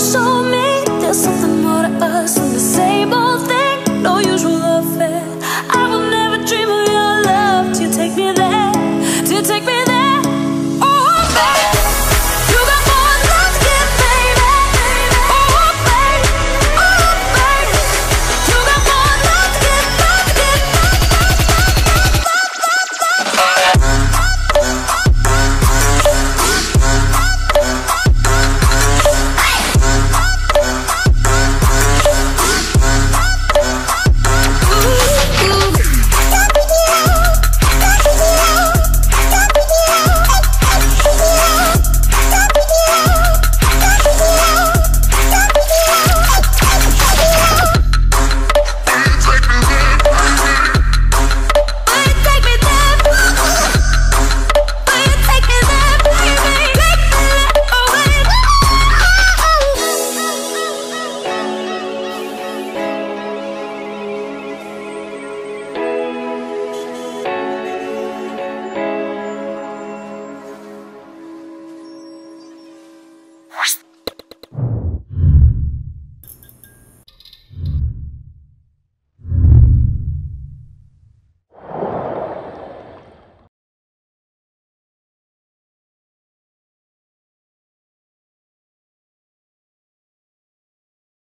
so